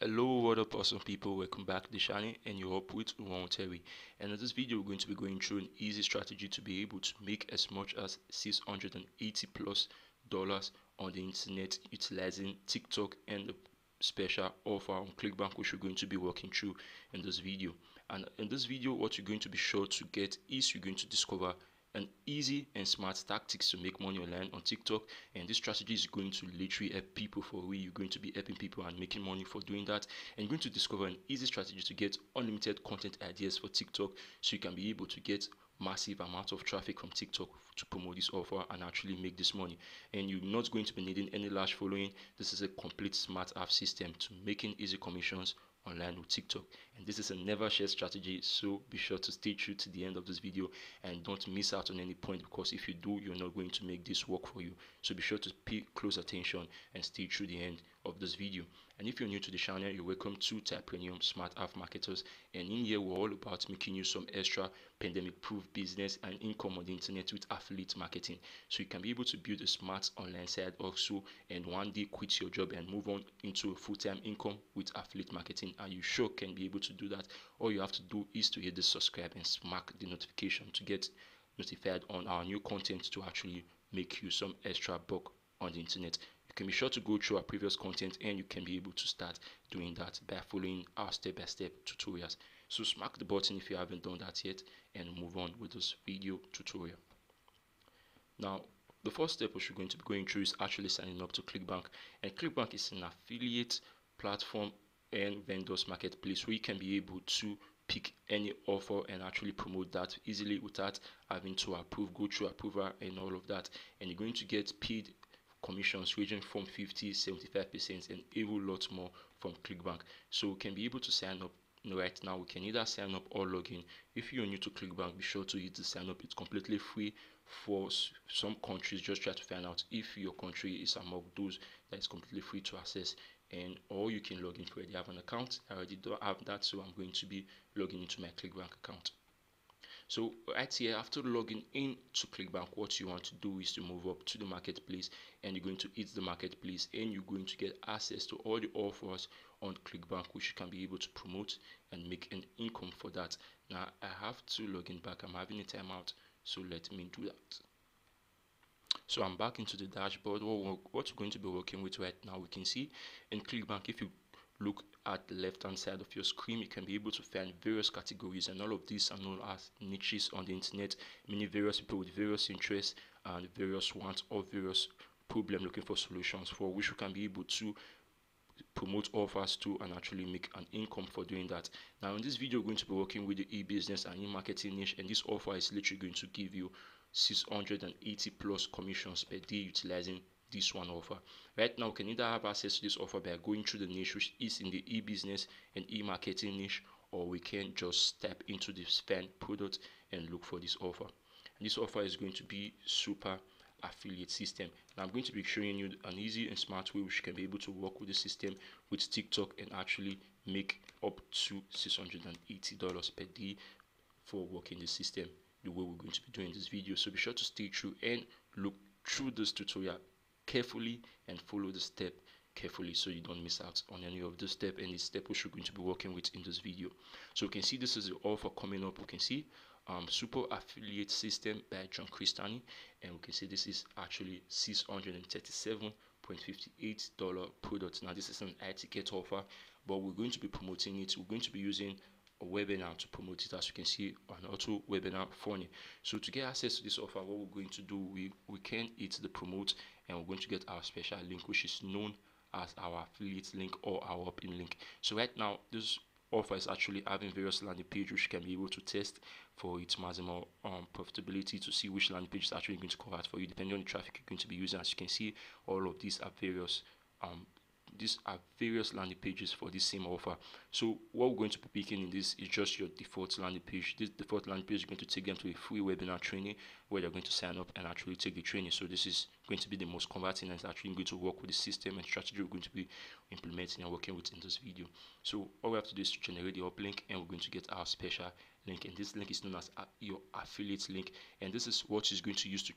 Hello, what up awesome people, welcome back to the channel and you're up with Ron Terry. And in this video we're going to be going through an easy strategy to be able to make as much as 680 plus dollars on the internet utilizing TikTok and the special offer on Clickbank which we're going to be working through in this video. And in this video what you're going to be sure to get is you're going to discover an easy and smart tactics to make money online on TikTok. And this strategy is going to literally help people for real. You're going to be helping people and making money for doing that. And you're going to discover an easy strategy to get unlimited content ideas for TikTok so you can be able to get massive amount of traffic from TikTok to promote this offer and actually make this money. And you're not going to be needing any large following. This is a complete smart app system to making easy commissions online with TikTok. And this is a never share strategy, so be sure to stay true to the end of this video and don't miss out on any point because if you do, you're not going to make this work for you. So be sure to pay close attention and stay through the end of this video. And if you're new to the channel, you're welcome to Typreneur Smart App Marketers. And in here, we're all about making you some extra pandemic-proof business and income on the internet with affiliate marketing. So you can be able to build a smart online site also, and one day quit your job and move on into a full-time income with affiliate marketing. And you sure can be able to do that. All you have to do is to hit the subscribe and smack the notification to get notified on our new content to actually make you some extra buck on the internet you can be sure to go through our previous content and you can be able to start doing that by following our step-by-step -step tutorials. So smack the button if you haven't done that yet and move on with this video tutorial. Now the first step which we're going to be going through is actually signing up to clickbank and clickbank is an affiliate platform and vendors marketplace where you can be able to pick any offer and actually promote that easily without having to approve go through approval and all of that and you're going to get paid commissions ranging from 50 75% and a whole lot more from clickbank. So we can be able to sign up right now. We can either sign up or log in. If you're new to clickbank be sure to hit the sign up. It's completely free for some countries. Just try to find out if your country is among those that is completely free to access. And or you can log in if you already have an account. I already don't have that so i'm going to be logging into my clickbank account so right here after logging in to clickbank what you want to do is to move up to the marketplace and you're going to hit the marketplace and you're going to get access to all the offers on clickbank which you can be able to promote and make an income for that. Now i have to log in back. I'm having a timeout so let me do that. So i'm back into the dashboard. What we're going to be working with right now we can see in clickbank if you look at the left hand side of your screen you can be able to find various categories and all of these are known as niches on the internet. Meaning various people with various interests and various wants or various problem looking for solutions for which you can be able to promote offers to and actually make an income for doing that. Now in this video we're going to be working with the e-business and e-marketing niche and this offer is literally going to give you 680 plus commissions per day utilizing this one offer. Right now, you can either have access to this offer by going through the niche which is in the e-business and e-marketing niche, or we can just step into the spend product and look for this offer. And this offer is going to be super affiliate system. And I'm going to be showing you an easy and smart way which can be able to work with the system with TikTok and actually make up to $680 per day for working the system the way we're going to be doing this video. So be sure to stay true and look through this tutorial carefully and follow the step carefully so you don't miss out on any of the step and the step which we're going to be working with in this video. So you can see this is the offer coming up. We can see um, super affiliate system by John Crestani and we can see this is actually 637.58 dollar product. Now this is an high ticket offer but we're going to be promoting it. We're going to be using a webinar to promote it as you can see on auto webinar funny so to get access to this offer what we're going to do we we can hit the promote and we're going to get our special link which is known as our affiliate link or our opt-in link. So right now this offer is actually having various landing pages which can be able to test for its maximum um, profitability to see which landing page is actually going to convert for you depending on the traffic you're going to be using. As you can see all of these are various um, these are various landing pages for this same offer. So what we're going to be picking in this is just your default landing page. This default landing page is going to take them to a free webinar training where they're going to sign up and actually take the training. So this is going to be the most converting and actually going to work with the system and strategy we're going to be implementing and working with in this video. So all we have to do is to generate the HopLink and we're going to get our special link. And this link is known as uh, your affiliate link. And this is what is going to use to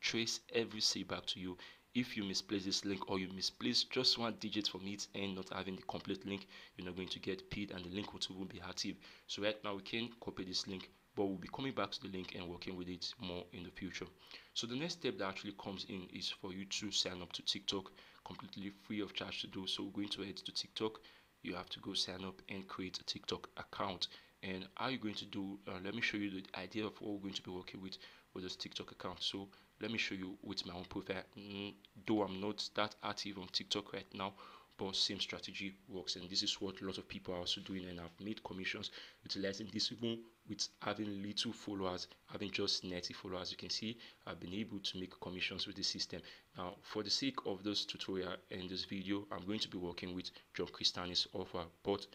trace every sale back to you if you misplace this link or you misplace just one digit from it and not having the complete link you're not going to get paid and the link will be active. So right now we can copy this link but we'll be coming back to the link and working with it more in the future. So the next step that actually comes in is for you to sign up to tiktok completely free of charge to do so. We're going to head to tiktok. You have to go sign up and create a tiktok account. And how you're going to do uh, let me show you the idea of what we're going to be working with with this tiktok account. So let me show you with my own profile. Mm, though i'm not that active on tiktok right now but same strategy works. And this is what a lot of people are also doing. And i've made commissions utilizing this even with having little followers having just 90 followers. You can see i've been able to make commissions with the system. Now for the sake of this tutorial and this video i'm going to be working with John Crestani's offer but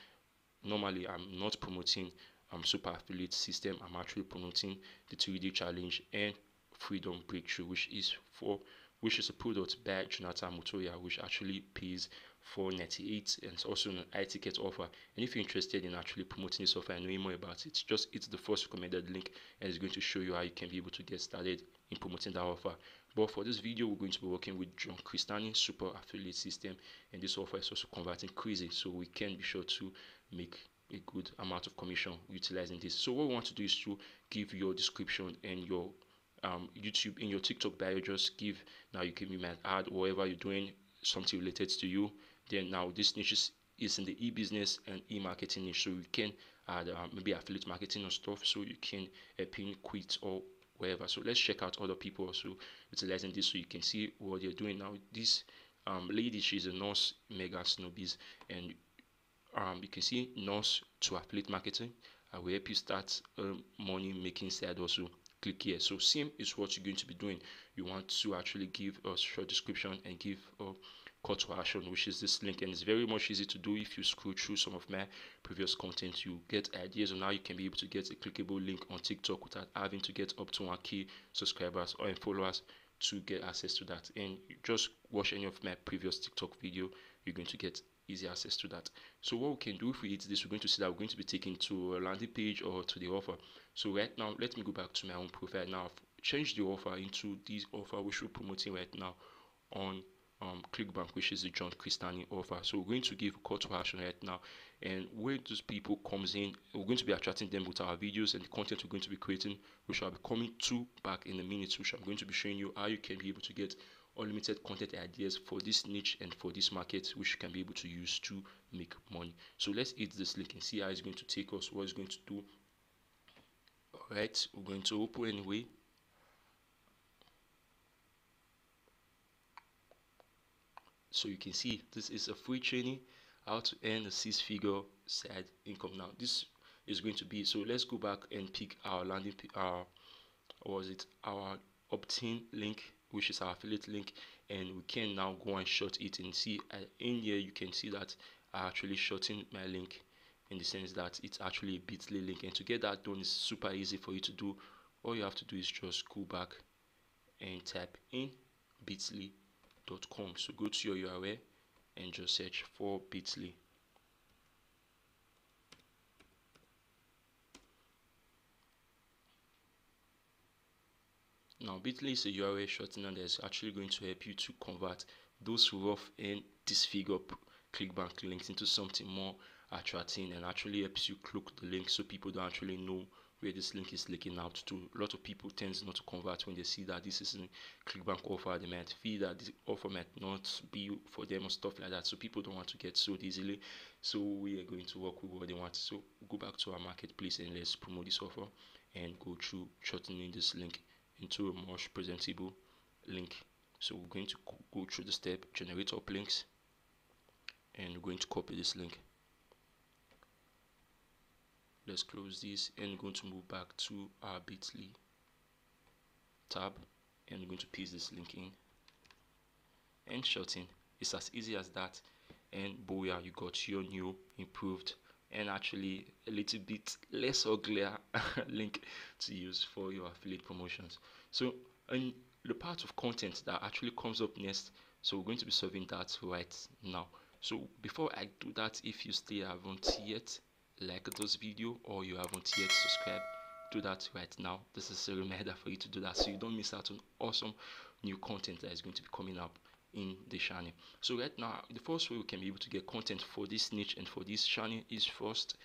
normally i'm not promoting um super affiliate system. I'm actually promoting the 3d challenge and freedom breakthrough which is for which is a product by Jonathan Montoya, which actually pays for 98 and it's also an high ticket offer. And if you're interested in actually promoting this offer and knowing more about it, just it's the first recommended link and it's going to show you how you can be able to get started in promoting that offer. But for this video, we're going to be working with John Crestani Super Affiliate System, and this offer is also converting crazy, so we can be sure to make a good amount of commission utilizing this. So what we want to do is to give your description and your um, YouTube in your TikTok bio, just give now you can you might add whatever you're doing something related to you. Then now this niche is, is in the e-business and e-marketing niche, so you can add uh, maybe affiliate marketing or stuff, so you can uh, pin quit or whatever. So let's check out other people also utilizing this, so you can see what they're doing now. This um, lady, she's a nurse, mega snowbiz, and um, you can see nurse to affiliate marketing. I will help you start um, money making side also click here. So same is what you're going to be doing. You want to actually give a short description and give a call to action which is this link. And it's very much easy to do if you scroll through some of my previous content. You get ideas on how you can be able to get a clickable link on tiktok without having to get up to 1k subscribers or followers to get access to that. And just watch any of my previous tiktok video you're going to get easy access to that. So what we can do if we hit this, we're going to see that we're going to be taken to a landing page or to the offer. So right now, let me go back to my own profile. Now I've changed the offer into this offer which we're promoting right now on um, ClickBank, which is the John Crestani offer. So we're going to give a call to action right now. And where those people comes in, we're going to be attracting them with our videos and the content we're going to be creating, which I'll be coming to back in a minute, which I'm going to be showing you how you can be able to get unlimited content ideas for this niche and for this market which you can be able to use to make money. So let's hit this link and see how it's going to take us what it's going to do. All right we're going to open anyway. So you can see this is a free training how to earn a six figure side income. Now this is going to be so let's go back and pick our landing our was it our opt-in link which is our affiliate link and we can now go and short it and see uh, in here you can see that I actually shorten my link in the sense that it's actually a bit.ly link. And to get that done is super easy for you to do. All you have to do is just go back and type in bit.ly.com so go to your url and just search for bit.ly Now Bitly is a URL shortener that is actually going to help you to convert those rough and disfigured clickbank links into something more attracting and actually helps you cloak the link so people don't actually know where this link is leaking out to. A lot of people tend not to convert when they see that this is a clickbank offer. They might feel that the offer might not be for them or stuff like that. So people don't want to get sold easily. So we are going to work with what they want. So go back to our marketplace and let's promote this offer and go through shortening this link into a more presentable link. So we're going to go through the step generate HopLinks and we're going to copy this link. Let's close this and we're going to move back to our bit.ly tab and we're going to paste this link in. And shorten. It's as easy as that. And booyah you got your new improved and actually a little bit less uglier link to use for your affiliate promotions. So in the part of content that actually comes up next so we're going to be solving that right now. So before i do that if you still haven't yet like this video or you haven't yet subscribed do that right now. This is a reminder for you to do that so you don't miss out on awesome new content that is going to be coming up in the channel so right now the first way we can be able to get content for this niche and for this channel is first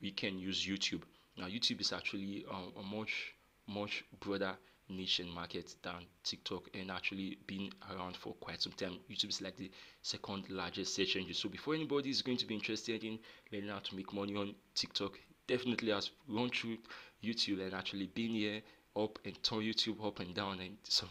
we can use youtube now youtube is actually um, a much much broader niche and market than TikTok and actually been around for quite some time. YouTube is like the second largest search engine. So before anybody is going to be interested in learning how to make money on TikTok, definitely has run through YouTube and actually been here up and turn YouTube up and down and some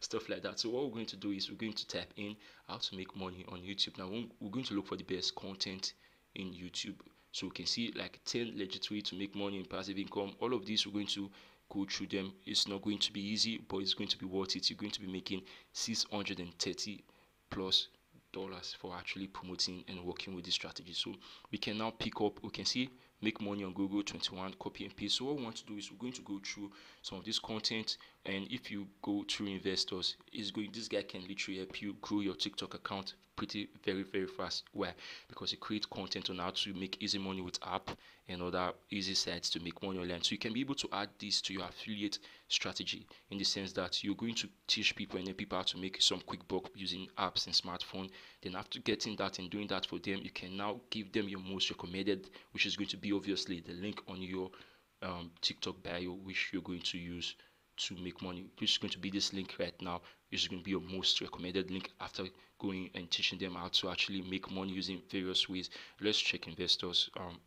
stuff, like that. So what we're going to do is we're going to type in how to make money on YouTube. Now we're going to look for the best content in YouTube. So we can see like 10 legit ways to make money in passive income. All of these we're going to go through them. It's not going to be easy, but it's going to be worth it. You're going to be making 630 plus dollars for actually promoting and working with this strategy. So we can now pick up, we can see make money on Google 21, copy and paste. So what we want to do is we're going to go through some of this content and if you go through investors, is going this guy can literally help you grow your TikTok account pretty very very fast. Why? Because he creates content on how to make easy money with app and other easy sites to make money online. So you can be able to add this to your affiliate strategy in the sense that you're going to teach people and then people how to make some quick buck using apps and smartphone. Then after getting that and doing that for them, you can now give them your most recommended, which is going to be obviously the link on your um, TikTok bio, which you're going to use to make money. This is going to be this link right now. This is going to be your most recommended link after going and teaching them how to actually make money using various ways. Let's check investors um,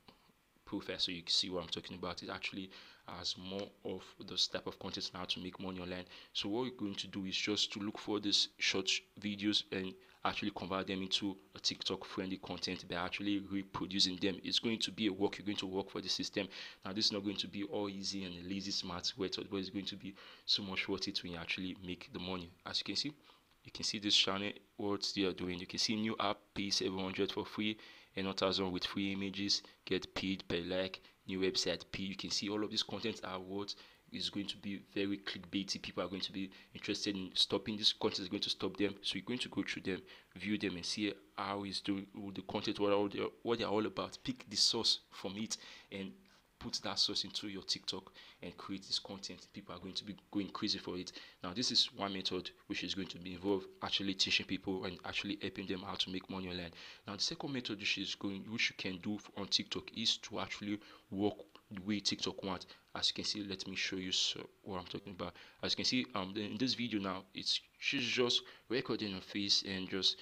profile so you can see what I'm talking about. It actually has more of this type of content now to make money online. So what we're going to do is just to look for these short videos and actually convert them into a TikTok friendly content by actually reproducing them. It's going to be a work. You're going to work for the system. Now, this is not going to be all easy and lazy smart method, but it's going to be so much worth it when you actually make the money. As you can see, you can see this channel, what they are doing. You can see new app, pay 700 for free, and 1000 with free images, get paid per like, new website, pay. You can see all of these contents are what is going to be very clickbaity. People are going to be interested in stopping this content is going to stop them. So you're going to go through them, view them, and see how is doing the content, what are they, what they're all about. Pick the source from it and put that source into your TikTok and create this content. People are going to be going crazy for it. Now, this is one method which is going to be involved actually teaching people and actually helping them how to make money online. Now, the second method which is going, which you can do on TikTok is to actually work the way TikTok wants. As you can see, let me show you so what I'm talking about. As you can see, um, in this video now, it's she's just recording her face and just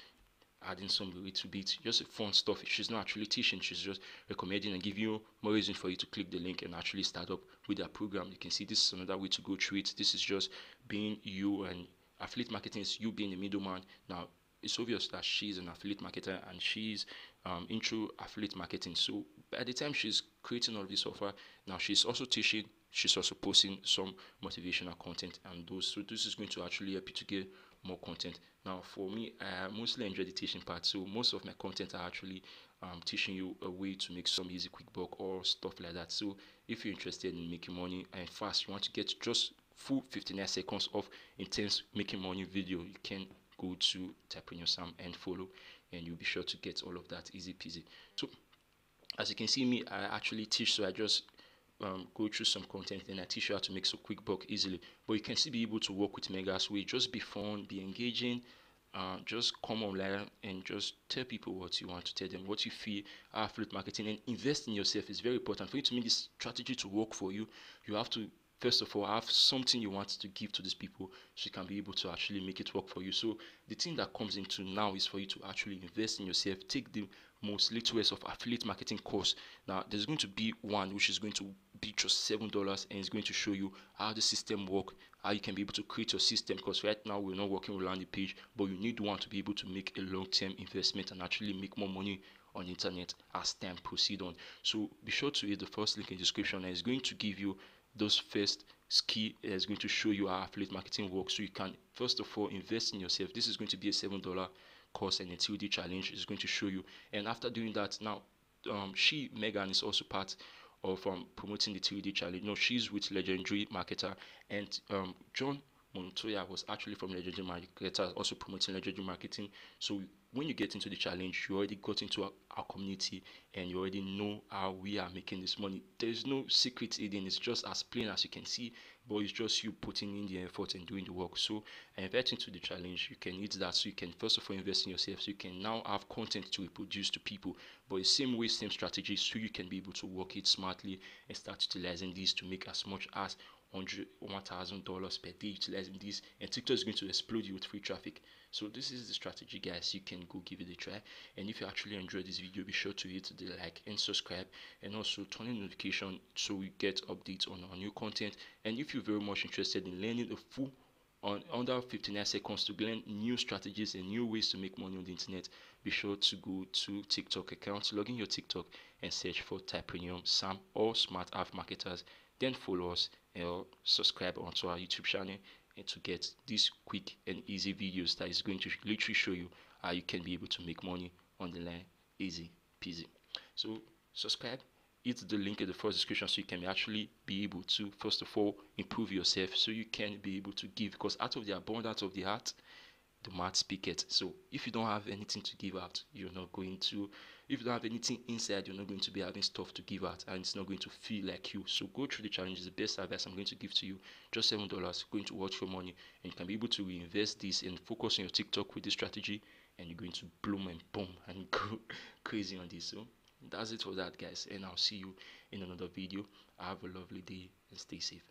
adding some little bits, just fun stuff. She's not actually teaching, she's just recommending and giving you more reason for you to click the link and actually start up with that program. You can see this is another way to go through it. This is just being you and affiliate marketing is you being the middleman. Now it's obvious that she's an affiliate marketer and she's um, into affiliate marketing. So by the time she's creating all this software, now she's also teaching she's also posting some motivational content and those. So this is going to actually help you to get more content. Now for me i mostly enjoy the teaching part. So most of my content are actually um, teaching you a way to make some easy quick buck or stuff like that. So if you're interested in making money and fast you want to get just full 59 seconds of intense making money video you can go to Typreneur Sam and follow and you'll be sure to get all of that easy peasy so as you can see me i actually teach so i just um, go through some content and I teach you how to make some quick buck easily. But you can still be able to work with Megas way. Just be fun, be engaging, uh, just come online and just tell people what you want to tell them, what you feel affiliate marketing and invest in yourself is very important. For you to make this strategy to work for you, you have to first of all have something you want to give to these people so you can be able to actually make it work for you. So the thing that comes into now is for you to actually invest in yourself, take the most latest of affiliate marketing course. Now there's going to be one which is going to be just seven dollars and it's going to show you how the system work how you can be able to create your system because right now we're not working with landing page but you need one to be able to make a long-term investment and actually make more money on internet as time proceed on. So be sure to hit the first link in the description. And it's going to give you those first ski is going to show you how affiliate marketing works. So you can first of all invest in yourself. This is going to be a seven dollar course and a 2d challenge. Is going to show you. And after doing that now um, she megan is also part of um, promoting the 3d challenge. No she's with legendary marketer. And um, john montoya was actually from legendary marketer also promoting legendary marketing. So when you get into the challenge, you already got into our, our, community and you already know how we are making this money. There's no secret hidden, it's just as plain as you can see, but it's just you putting in the effort and doing the work. So, uh, I invite into the challenge. You can use that so you can first of all invest in yourself, so you can now have content to reproduce to people. But the same way, same strategy, so you can be able to work it smartly and start utilizing these to make as much as hundred one thousand dollars per day utilizing this and tiktok is going to explode you with free traffic so this is the strategy guys. You can go give it a try. And if you actually enjoyed this video be sure to hit the like and subscribe. And also turn on notification so you get updates on our new content. And if you're very much interested in learning the full on under 59 seconds to learn new strategies and new ways to make money on the internet be sure to go to tiktok account log in your tiktok and search for typreneur sam or smart app marketers. Then follow us or subscribe onto our youtube channel and to get these quick and easy videos that is going to literally show you how you can be able to make money on the line easy peasy. So subscribe hit the link in the first description so you can actually be able to first of all improve yourself so you can be able to give because out of the abundance of the heart the mouth speaketh. So if you don't have anything to give out you're not going to if you don't have anything inside you're not going to be having stuff to give out and it's not going to feel like you. So go through the challenge. The best advice i'm going to give to you. Just seven dollars going to watch your money and you can be able to reinvest this and focus on your tiktok with this strategy and you're going to bloom and boom and go crazy on this. So that's it for that guys and i'll see you in another video. Have a lovely day and stay safe